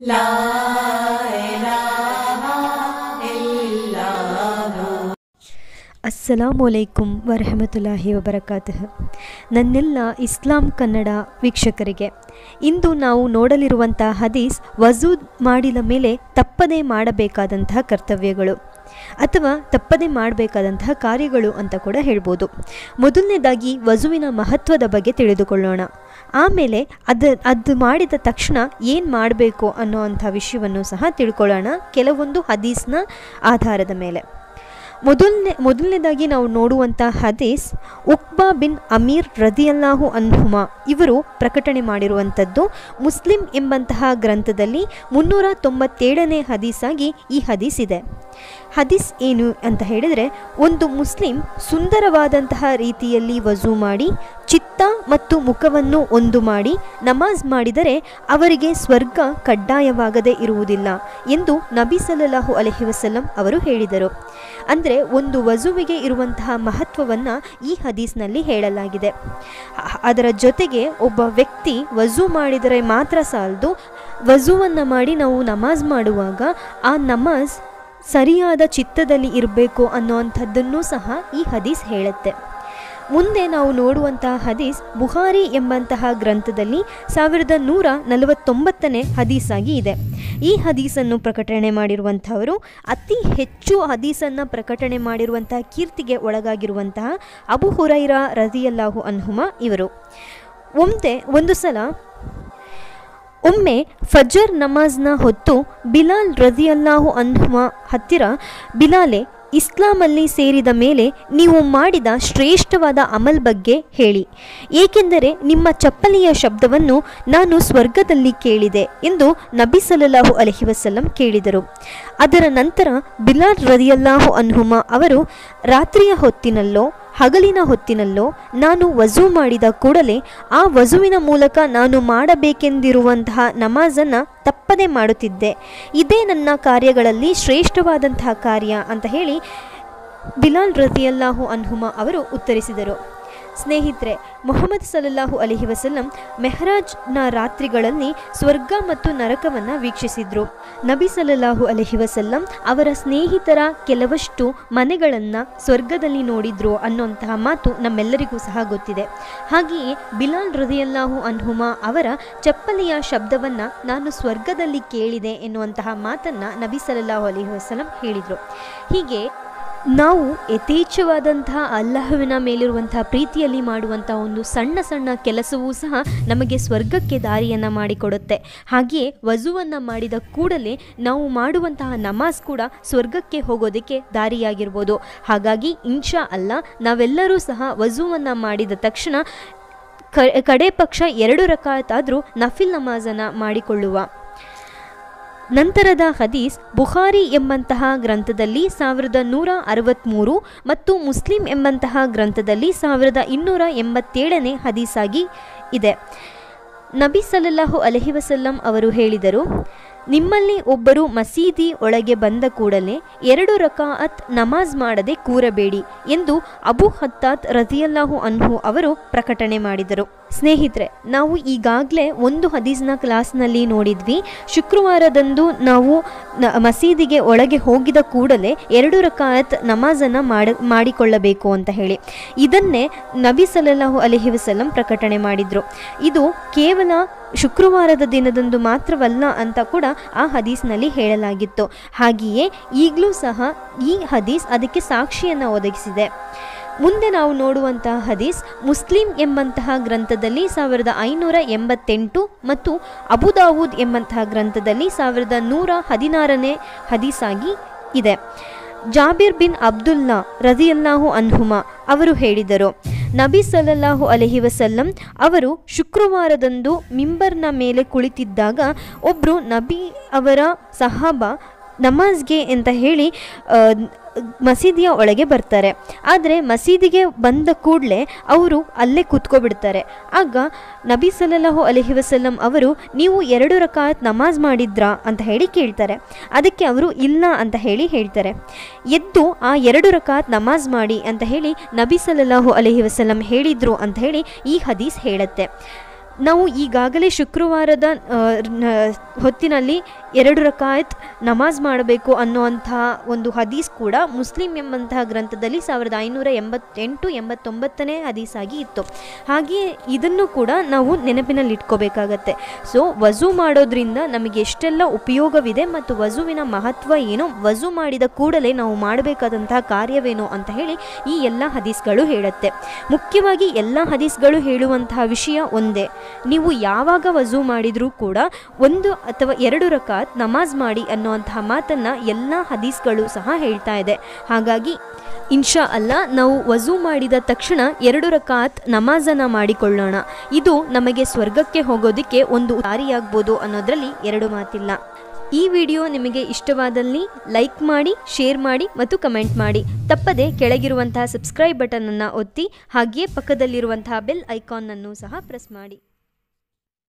La ಅಸ್ಸಲಾಮಲೈಕುಂ ವರಹಮತುಲ್ಲಾಹಿ ವಬರಕಾತ ನನ್ನೆಲ್ಲ ಇಸ್ಲಾಂ ಕನ್ನಡ ವೀಕ್ಷಕರಿಗೆ. ಇಂದು ನಾವು ನೋಡಲಿರುವಂಥ ಹದೀಸ್ ವಜೂದ್ ಮಾಡಿದ ಮೇಲೆ ತಪ್ಪದೇ ಮಾಡಬೇಕಾದಂತಹ ಕರ್ತವ್ಯಗಳು ಅಥವಾ ತಪ್ಪದೇ ಮಾಡಬೇಕಾದಂತಹ ಕಾರ್ಯಗಳು ಅಂತ ಕೂಡ ಹೇಳ್ಬೋದು. ಮೊದಲನೇದಾಗಿ ವಜುವಿನ ಮಹತ್ವದ ಬಗ್ಗೆ ತಿಳಿದುಕೊಳ್ಳೋಣ. ಆಮೇಲೆ ಅದು ಅದು ಮಾಡಿದ ತಕ್ಷಣ ಏನು ಮಾಡಬೇಕು ಅನ್ನೋ ಅಂಥ ವಿಷಯವನ್ನು ಸಹ ತಿಳ್ಕೊಳ್ಳೋಣ. ಕೆಲವೊಂದು ಹದೀಸ್ನ ಆಧಾರದ ಮೇಲೆ. ಮೊದಲನೇ, ಮೊದಲನೇದಾಗಿ ನಾವು ನೋಡುವಂಥ ಹದೀಸ್ ಉಕ್ಬಾ ಬಿನ್ ಅಮೀರ್ ರದಿಯಲ್ಲಾಹು ಅನ್ಹುಮಾ ಇವರು ಪ್ರಕಟಣೆ ಮಾಡಿರುವಂಥದ್ದು ಮುಸ್ಲಿಂ ಎಂಬಂತಹ ಗ್ರಂಥದಲ್ಲಿ ಮುನ್ನೂರ ತೊಂಬತ್ತೇಳನೇ ಹದೀಸಾಗಿ ಈ ಹದೀಸ್ ಇದೆ. ಹದೀಸ್ ಏನು ಅಂತ ಹೇಳಿದರೆ, ಒಂದು ಮುಸ್ಲಿಂ ಸುಂದರವಾದಂತಹ ರೀತಿಯಲ್ಲಿ ವಜು ಮಾಡಿ ಚಿತ್ತ ಮತ್ತು ಮುಖವನ್ನು ಒಂದು ಮಾಡಿ ನಮಾಜ್ ಮಾಡಿದರೆ ಅವರಿಗೆ ಸ್ವರ್ಗ ಕಡ್ಡಾಯವಾಗದೇ ಇರುವುದಿಲ್ಲ ಎಂದು ನಬಿ ಸಲ್ಲಲ್ಲಾಹು ಅಲಹಿ ವಸಲ್ಲಂ ಅವರು ಹೇಳಿದರು. ಅಂದರೆ ಒಂದು ವಜುವಿಗೆ ಇರುವಂತಹ ಮಹತ್ವವನ್ನು ಈ ಹದೀಸ್ನಲ್ಲಿ ಹೇಳಲಾಗಿದೆ. ಅದರ ಜೊತೆಗೆ ಒಬ್ಬ ವ್ಯಕ್ತಿ ವಜು ಮಾಡಿದರೆ ಮಾತ್ರ ಸಾಲದು, ವಜುವನ್ನು ಮಾಡಿ ನಾವು ನಮಾಜ್ ಮಾಡುವಾಗ ಆ ನಮಾಜ್ ಸರಿಯಾದ ಚಿತ್ತದಲ್ಲಿ ಇರಬೇಕು ಅನ್ನುವಂಥದ್ದನ್ನು ಸಹ ಈ ಹದೀಸ್ ಹೇಳುತ್ತೆ. ಮುಂದೆ ನಾವು ನೋಡುವಂತಹ ಹದೀಸ್ ಬುಹಾರಿ ಎಂಬಂತಹ ಗ್ರಂಥದಲ್ಲಿ ಸಾವಿರದ ನೂರ ನಲವತ್ತೊಂಬತ್ತನೇ ಹದೀಸಾಗಿ ಇದೆ. ಈ ಹದೀಸನ್ನು ಪ್ರಕಟಣೆ ಮಾಡಿರುವಂಥವರು ಅತಿ ಹೆಚ್ಚು ಹದೀಸನ್ನು ಪ್ರಕಟಣೆ ಮಾಡಿರುವಂತಹ ಕೀರ್ತಿಗೆ ಒಳಗಾಗಿರುವಂತಹ ಅಬು ಹುರೈರಾ ರಜಿಯಲ್ಲಾಹು ಅನ್ಹುಮ ಇವರು. ಒಮ್ಮೆ ಒಂದು ಸಲ ಒಮ್ಮೆ ಫಜರ್ ನಮಾಜ್ನ ಹೊತ್ತು ಬಿಲಾಲ್ ರಜಿಯಲ್ಲಾಹು ಅನ್ಹುಮ ಹತ್ತಿರ ಬಿಲಾಲೆ ಇಸ್ಲಾಮಲ್ಲಿ ಸೇರಿದ ಮೇಲೆ ನೀವು ಮಾಡಿದ ಶ್ರೇಷ್ಠವಾದ ಅಮಲ್ ಬಗ್ಗೆ ಹೇಳಿ. ಏಕೆಂದರೆ ನಿಮ್ಮ ಚಪ್ಪಲಿಯ ಶಬ್ದವನ್ನು ನಾನು ಸ್ವರ್ಗದಲ್ಲಿ ಕೇಳಿದೆ ಎಂದು ನಬಿ ಸಲ್ಲಲ್ಲಾಹು ಅಲಹಿ ವಸಲ್ಲಂ ಕೇಳಿದರು. ಅದರ ನಂತರ ಬಿಲಾಲ್ ರದಿಯಲ್ಲಾಹು ಅನ್ಹುಮಾ ಅವರು ರಾತ್ರಿಯ ಹೊತ್ತಿನಲ್ಲೋ ಹಗಲಿನ ಹೊತ್ತಿನಲ್ಲೋ ನಾನು ವಜೂ ಮಾಡಿದ ಕೂಡಲೇ ಆ ವಜುವಿನ ಮೂಲಕ ನಾನು ಮಾಡಬೇಕೆಂದಿರುವಂತಹ ನಮಾಜನ್ನು ತಪ್ಪದೆ ಮಾಡುತ್ತಿದ್ದೆ. ಇದೇ ನನ್ನ ಕಾರ್ಯಗಳಲ್ಲಿ ಶ್ರೇಷ್ಠವಾದಂತಹ ಕಾರ್ಯ ಅಂತ ಹೇಳಿ ಬಿಲಾಲ್ ರತಿಯಲ್ಲಾಹು ಅನ್ಹುಮ ಅವರು ಉತ್ತರಿಸಿದರು. ಸ್ನೇಹಿತರೆ, ಮೊಹಮ್ಮದ್ ಸಲ್ಲಲ್ಲಾಹು ಅಲಿಹಿ ವಸಲ್ಲಂ ಮೆಹರಾಜ್ನ ರಾತ್ರಿಗಳಲ್ಲಿ ಸ್ವರ್ಗ ಮತ್ತು ನರಕವನ್ನು ವೀಕ್ಷಿಸಿದ್ರು. ನಬಿ ಸಲ್ಲಲ್ಲಾಹು ಅಲಿಹಿ ವಸಲ್ಲಂ ಅವರ ಸ್ನೇಹಿತರ ಕೆಲವಷ್ಟು ಮನೆಗಳನ್ನು ಸ್ವರ್ಗದಲ್ಲಿ ನೋಡಿದ್ರು ಅನ್ನೋಂತಹ ಮಾತು ನಮ್ಮೆಲ್ಲರಿಗೂ ಸಹ ಗೊತ್ತಿದೆ. ಹಾಗೆಯೇ ಬಿಲಾಲ್ ಹೃದಯಲ್ಲಾಹು ಅನ್ಹುಮಾ ಅವರ ಚಪ್ಪಲಿಯ ಶಬ್ದವನ್ನು ನಾನು ಸ್ವರ್ಗದಲ್ಲಿ ಕೇಳಿದೆ ಎನ್ನುವಂತಹ ಮಾತನ್ನು ನಬಿ ಸಲ್ಲಲ್ಲಾಹು ಅಲಿಹಿ ವಸಲ್ಲಂ ಹೇಳಿದರು. ಹೀಗೆ ನಾವು ಯಥೇಚ್ಛವಾದಂತಹ ಅಲ್ಲಹುವಿನ ಮೇಲಿರುವಂತಹ ಪ್ರೀತಿಯಲ್ಲಿ ಮಾಡುವಂತಹ ಒಂದು ಸಣ್ಣ ಸಣ್ಣ ಕೆಲಸವೂ ಸಹ ನಮಗೆ ಸ್ವರ್ಗಕ್ಕೆ ದಾರಿಯನ್ನು ಮಾಡಿಕೊಡುತ್ತೆ. ಹಾಗೆಯೇ ವಜುವನ್ನು ಮಾಡಿದ ಕೂಡಲೇ ನಾವು ಮಾಡುವಂತಹ ನಮಾಜ್ ಕೂಡ ಸ್ವರ್ಗಕ್ಕೆ ಹೋಗೋದಕ್ಕೆ ದಾರಿಯಾಗಿರ್ಬೋದು. ಹಾಗಾಗಿ ಇನ್ಶಾ ಅಲ್ಲ, ನಾವೆಲ್ಲರೂ ಸಹ ವಜುವನ್ನು ಮಾಡಿದ ತಕ್ಷಣ ಕಡೆ ಪಕ್ಷ ಎರಡು ರಕಾತಾದರೂ ನಫಿಲ್ ನಮಾಜನ್ನು ಮಾಡಿಕೊಳ್ಳುವ. ನಂತರದ ಹದೀಸ್ ಬುಖಾರಿ ಎಂಬಂತಹ ಗ್ರಂಥದಲ್ಲಿ ಸಾವಿರದ ನೂರ ಅರವತ್ತ್ಮೂರು ಮತ್ತು ಮುಸ್ಲಿಂ ಎಂಬಂತಹ ಗ್ರಂಥದಲ್ಲಿ ಸಾವಿರದ ಇನ್ನೂರ ಎಂಬತ್ತೇಳನೇ ಹದೀಸಾಗಿ ಇದೆ. ನಬಿ ಸಲ್ಲಲ್ಲಾಹು ಅಲಹಿ ವಸಲ್ಲಂ ಅವರು ಹೇಳಿದರು, ನಿಮ್ಮಲ್ಲಿ ಒಬ್ಬರು ಮಸೀದಿ ಒಳಗೆ ಬಂದ ಕೂಡಲೇ ಎರಡು ರಕಾಅತ್ ನಮಾಜ್ ಮಾಡದೆ ಕೂರಬೇಡಿ ಎಂದು ಅಬು ಹತ್ತಾತ್ ರಜಿಯಲ್ಲಾಹು ಅನ್ಹು ಅವರು ಪ್ರಕಟಣೆ ಮಾಡಿದರು. ಸ್ನೇಹಿತರೆ, ನಾವು ಈಗಾಗಲೇ ಒಂದು ಹದೀಸ್ನ ಕ್ಲಾಸ್ನಲ್ಲಿ ನೋಡಿದ್ವಿ. ಶುಕ್ರವಾರದಂದು ನಾವು ಮಸೀದಿಗೆ ಒಳಗೆ ಹೋಗಿದ ಕೂಡಲೇ ಎರಡು ರಕಾಯತ್ ನಮಾಜನ್ನು ಮಾಡಿ ಮಾಡಿಕೊಳ್ಳಬೇಕು ಅಂತ ಹೇಳಿ. ಇದನ್ನೇ ನಬಿ ಸಲಹು ಅಲಹಿ ವಸಲ್ಲಂ ಪ್ರಕಟಣೆ ಮಾಡಿದರು. ಇದು ಕೇವಲ ಶುಕ್ರವಾರದ ದಿನದಂದು ಮಾತ್ರವಲ್ಲ ಅಂತ ಕೂಡ ಆ ಹದೀಸ್ನಲ್ಲಿ ಹೇಳಲಾಗಿತ್ತು. ಹಾಗೆಯೇ ಈಗಲೂ ಸಹ ಈ ಹದೀಸ್ ಅದಕ್ಕೆ ಸಾಕ್ಷಿಯನ್ನು ಒದಗಿಸಿದೆ. ಮುಂದೆ ನಾವು ನೋಡುವಂತಹ ಹದೀಸ್ ಮುಸ್ಲಿಂ ಎಂಬಂತಹ ಗ್ರಂಥದಲ್ಲಿ ಸಾವಿರದ ಐನೂರ ಎಂಬತ್ತೆಂಟು ಮತ್ತು ಅಬುದಾವೂದ್ ಎಂಬಂತಹ ಗ್ರಂಥದಲ್ಲಿ ಸಾವಿರದ ನೂರ ಹದಿನಾರನೇ ಹದೀಸಾಗಿ ಇದೆ. ಜಾಬಿರ್ ಬಿನ್ ಅಬ್ದುಲ್ಲಾ ರಜಿಯಲ್ಲಾಹು ಅನ್ಹುಮಾ ಅವರು ಹೇಳಿದರು, ನಬಿ ಸಲ್ಲಲ್ಲಾಹು ಅಲಹಿ ವಸಲ್ಲಂ ಅವರು ಶುಕ್ರವಾರದಂದು ಮಿಂಬರ್ನ ಮೇಲೆ ಕುಳಿತಿದ್ದಾಗ ಒಬ್ಬರು ನಬಿ ಅವರ ಸಹಾಬ ನಮಾಜ್ಗೆ ಅಂತ ಹೇಳಿ ಮಸೀದಿಯ ಒಳಗೆ ಬರ್ತಾರೆ. ಆದರೆ ಮಸೀದಿಗೆ ಬಂದ ಕೂಡಲೇ ಅವರು ಅಲ್ಲೇ ಕೂತ್ಕೊಬಿಡ್ತಾರೆ. ಆಗ ನಬಿ ಸಲ್ಲಲ್ಲಾಹು ಅಲಹಿ ವಸಲ್ಲಂ ಅವರು, ನೀವು ಎರಡು ರಕಾತ್ ನಮಾಜ್ ಮಾಡಿದ್ರಾ? ಅಂತ ಹೇಳಿ ಕೇಳ್ತಾರೆ. ಅದಕ್ಕೆ ಅವರು, ಇಲ್ಲ ಅಂತ ಹೇಳಿ ಹೇಳ್ತಾರೆ. ಎದ್ದು, ಆ ಎರಡು ರಕಾತ್ ನಮಾಜ್ ಮಾಡಿ ಅಂತ ಹೇಳಿ ನಬಿ ಸಲ್ಲಲ್ಲಾಹು ಅಲಹಿ ವಸಲ್ಲಂ ಹೇಳಿದ್ರು ಅಂತ ಹೇಳಿ ಈ ಹದೀಸ್ ಹೇಳುತ್ತೆ. ನಾವು ಈಗಾಗಲೇ ಶುಕ್ರವಾರದ ಹೊತ್ತಿನಲ್ಲಿ ಎರಡು ರಕಾಯತ್ ನಮಾಜ್ ಮಾಡಬೇಕು ಅನ್ನುವಂತಹ ಒಂದು ಹದೀಸ್ ಕೂಡ ಮುಸ್ಲಿಂ ಎಂಬಂತಹ ಗ್ರಂಥದಲ್ಲಿ ಸಾವಿರದ ಐನೂರ ಎಂಬತ್ತೆಂಟು, ಎಂಬತ್ತೊಂಬತ್ತನೇ ಹದೀಸಾಗಿ ಇತ್ತು. ಹಾಗೆಯೇ ಇದನ್ನು ಕೂಡ ನಾವು ನೆನಪಿನಲ್ಲಿ ಇಟ್ಕೋಬೇಕಾಗತ್ತೆ ಸೊ ವಜು ಮಾಡೋದ್ರಿಂದ ನಮಗೆ ಎಷ್ಟೆಲ್ಲ ಉಪಯೋಗವಿದೆ ಮತ್ತು ವಜುವಿನ ಮಹತ್ವ ಏನು, ವಜು ಮಾಡಿದ ಕೂಡಲೇ ನಾವು ಮಾಡಬೇಕಾದಂತಹ ಕಾರ್ಯವೇನು ಅಂತ ಹೇಳಿ ಈ ಎಲ್ಲ ಹದೀಸ್ಗಳು ಹೇಳುತ್ತೆ. ಮುಖ್ಯವಾಗಿ ಎಲ್ಲ ಹದೀಸ್ಗಳು ಹೇಳುವಂತಹ ವಿಷಯ ಒಂದೇ. ನೀವು ಯಾವಾಗ ವಜು ಮಾಡಿದರೂ ಕೂಡ ಒಂದು ಅಥವಾ ಎರಡು ರಕಾತ್ ನಮಾಜ್ ಮಾಡಿ ಅನ್ನುವಂತಹ ಮಾತನ್ನು ಎಲ್ಲ ಹದೀಸ್ಗಳು ಸಹ ಹೇಳ್ತಾ ಇದೆ. ಹಾಗಾಗಿ, ಇನ್ಶಾ ಅಲ್ಲ ನಾವು ವಜು ಮಾಡಿದ ತಕ್ಷಣ ಎರಡು ರಕಾತ್ ನಮಾಜನ್ನು ಮಾಡಿಕೊಳ್ಳೋಣ. ಇದು ನಮಗೆ ಸ್ವರ್ಗಕ್ಕೆ ಹೋಗೋದಕ್ಕೆ ಒಂದು ದಾರಿಯಾಗ್ಬೋದು ಅನ್ನೋದರಲ್ಲಿ ಎರಡು ಮಾತಿಲ್ಲ. ಈ ವಿಡಿಯೋ ನಿಮಗೆ ಇಷ್ಟವಾದಲ್ಲಿ ಲೈಕ್ ಮಾಡಿ, ಶೇರ್ ಮಾಡಿ ಮತ್ತು ಕಮೆಂಟ್ ಮಾಡಿ. ತಪ್ಪದೆ ಕೆಳಗಿರುವಂತಹ ಸಬ್ಸ್ಕ್ರೈಬ್ ಬಟನನ್ನು ಒತ್ತಿ ಹಾಗೆಯೇ ಪಕ್ಕದಲ್ಲಿರುವಂತಹ ಬೆಲ್ ಐಕಾನ್ನನ್ನು ಸಹ ಪ್ರೆಸ್ ಮಾಡಿ.